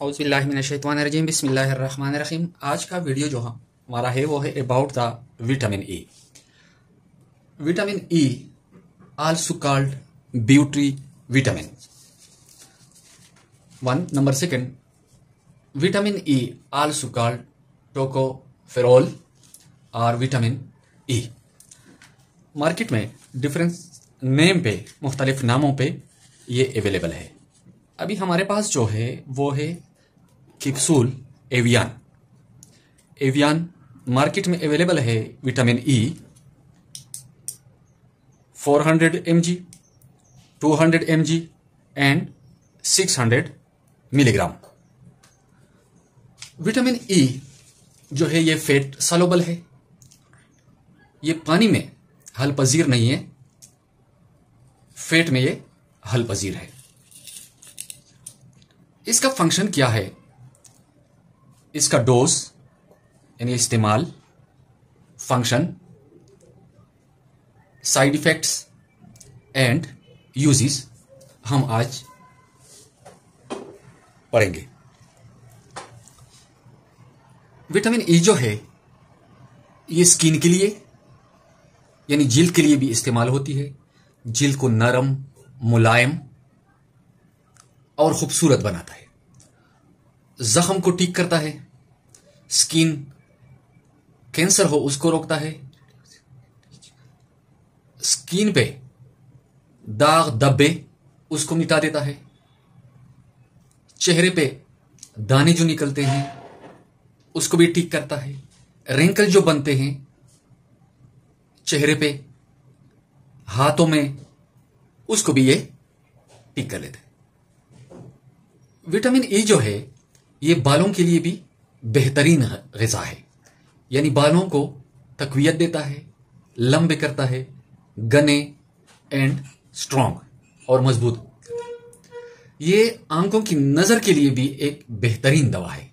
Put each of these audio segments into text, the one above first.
औज़बिल्लिमिनशैतवानरजीम बिस्मिल्लाहिर्रहमानिर्रहीम। आज का वीडियो जो हमारा है, वो है about the vitamin E vitamin E also called beauty vitamin one number second vitamin E also called tocopherol और विटामिन ई मार्केट में डिफरेंस नेम पे, मुख्तलिफ़ नामों पे ये अवेलेबल है। अभी हमारे पास जो है, वो है कैप्सूल एवियन एवियन मार्केट में अवेलेबल है vitamin E 400 hundred M G two hundred M G and 600 milligram vitamin E जो है, ये फैट सलोबल है। ये पानी में हल पजीर नहीं है। फैट में ये हल पजीर है। इसका फ़ंक्शन क्या है? इसका डोज यानी इस्तेमाल function side effects and uses हम आज पढ़ेंगे। विटामिन ई e जो है, ये स्किन के लिए, यानी जिल्द के लिए भी इस्तेमाल होती है। जिल्द को नरम, मुलायम और खूबसूरत बनाता है। जख्म को ठीक करता है। स्किन कैंसर हो, उसको रोकता है। स्किन पे दाग, धब्बे, उसको मिटा देता है। चेहरे पे दाने जो निकलते हैं, उसको भी ठीक करता है। रिंकल जो बनते हैं, चेहरे पे, हाथों में, उसको भी ये ठीक कर लेते हैं। विटामिन ए जो है, ये बालों के लिए भी बेहतरीन गजा है। यानी बालों को तकवीत देता है, लंबे करता है, गने एंड स्ट्रॉन्ग और मज़बूत। ये आँखों की नज़र के लिए भी एक बेहतरीन दवा है।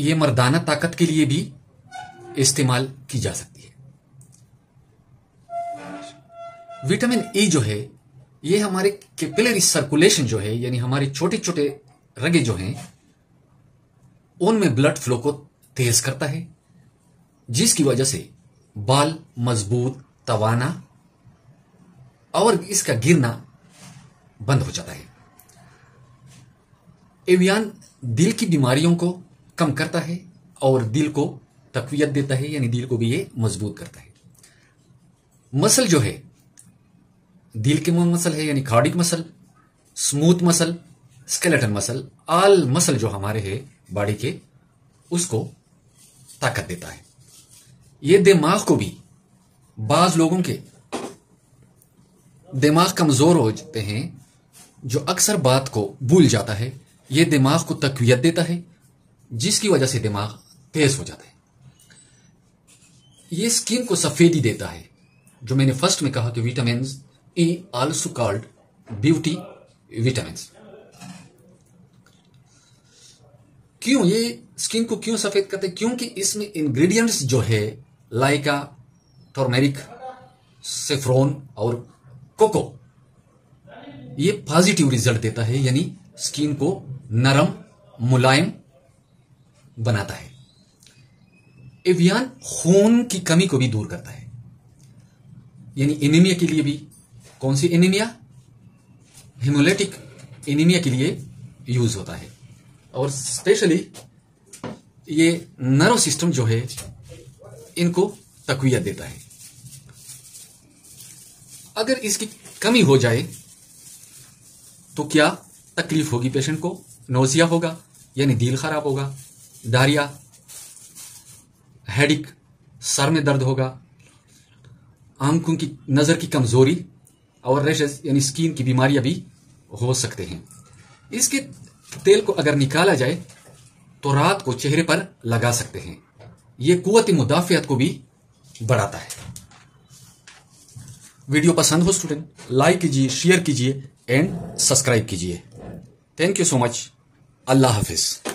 ये मर्दाना ताकत के लिए भी इस्तेमाल की जा सकती है। विटामिन ए जो है, ये हमारे कैपिलरी सर्कुलेशन जो है, यानी हमारे छोटे छोटे रगे जो हैं, उनमें ब्लड फ्लो को तेज करता है, जिसकी वजह से बाल मज़बूत, तवाना और इसका गिरना बंद हो जाता है। एवियान दिल की बीमारियों को कम करता है और दिल को तकवीत देता है, यानी दिल को भी ये मज़बूत करता है। मसल जो है, दिल के मसल है, यानी cardiac muscle smooth muscle skeleton muscle all muscle जो हमारे है बॉडी के, उसको ताकत देता है। ये दिमाग को भी, बाज लोगों के दिमाग कमज़ोर हो जाते हैं, जो अक्सर बात को भूल जाता है। ये दिमाग को तकवीत देता है, जिसकी वजह से दिमाग तेज हो जाता है। ये स्किन को सफेदी देता है, जो मैंने फ़र्स्ट में कहा कि vitamin E also called beauty vitamins. क्यों ये स्किन को क्यों सफ़ेद करते हैं? क्योंकि इसमें इंग्रेडिएंट्स जो है लाइका टर्मेरिक सेफ्रोन और कोको ये पॉजिटिव रिज़ल्ट देता है, यानी स्किन को नरम, मुलायम बनाता है। एवियान खून की कमी को भी दूर करता है। यानी एनीमिया के लिए भी कौन सी एनीमिया हिमोलेटिक एनीमिया के लिए यूज़ होता है। और स्पेशली ये नर्व सिस्टम जो है, इनको तकवीत देता है। अगर इसकी कमी हो जाए तो क्या तकलीफ़ होगी पेशेंट को? नोजिया होगा, यानी दिल खराब होगा, डायरिया हेडिक सर में दर्द होगा, आँखों की नज़र की कमज़ोरी और रेशेस यानी स्किन की बीमारियाँ भी हो सकते हैं। इसके तेल को अगर निकाला जाए तो रात को चेहरे पर लगा सकते हैं। यह कुत मुदाफियत को भी बढ़ाता है। वीडियो पसंद हो स्टूडेंट लाइक कीजिए शेयर कीजिए एंड सब्सक्राइब कीजिए। थैंक यू सो मच अल्लाह हाफिज़।